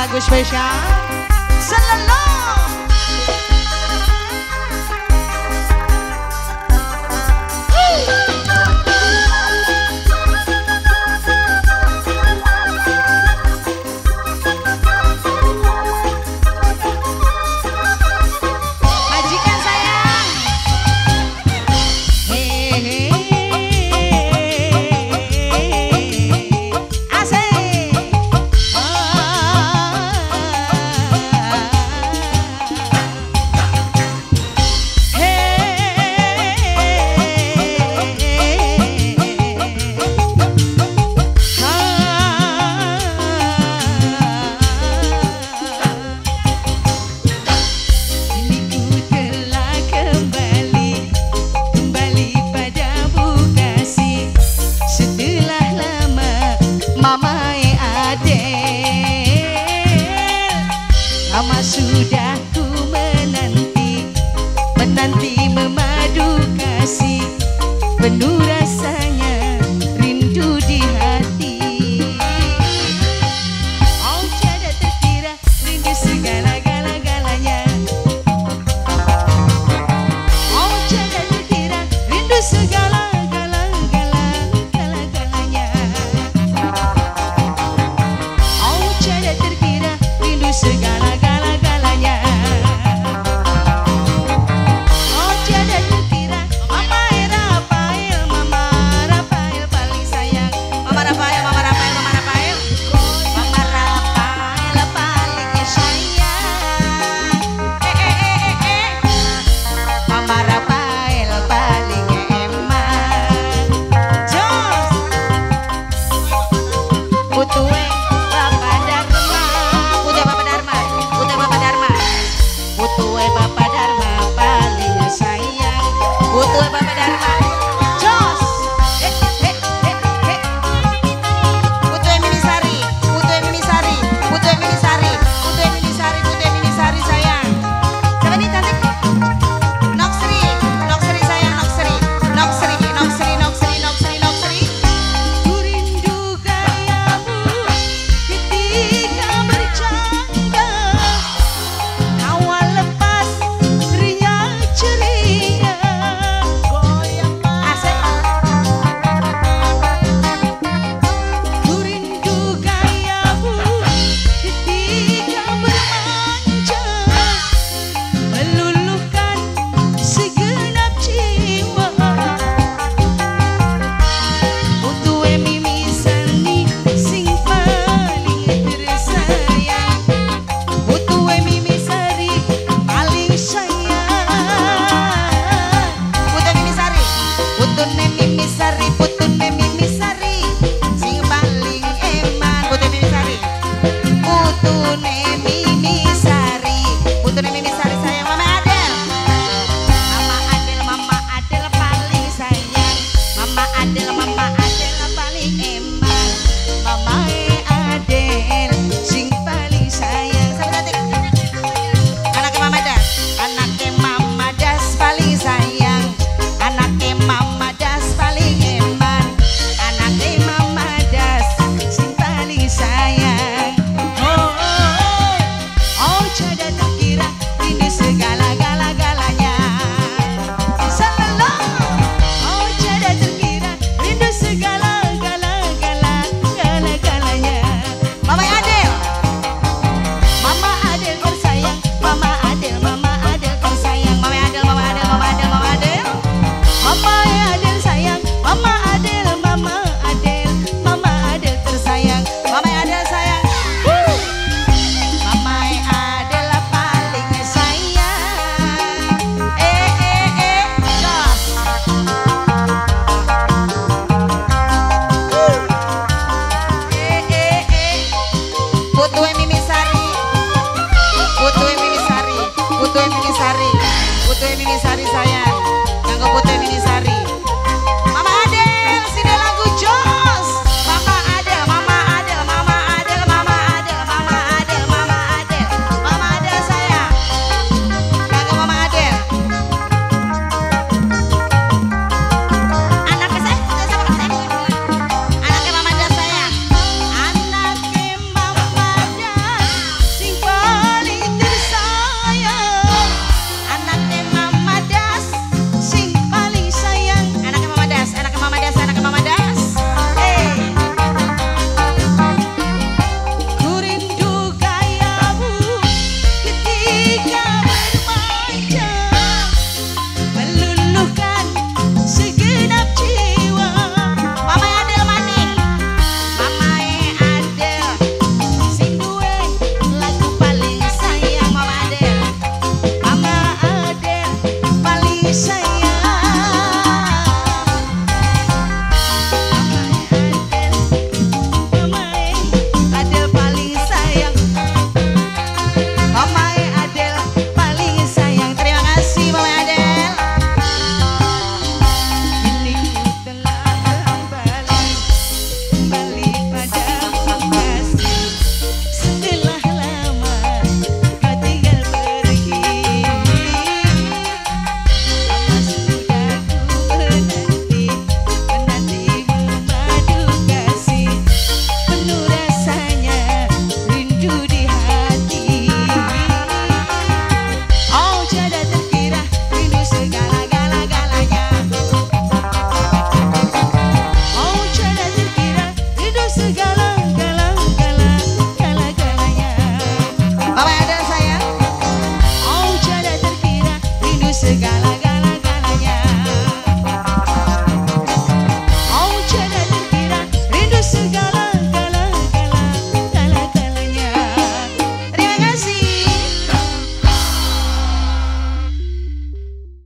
lagu spesial Selalu Lama sudah Whoever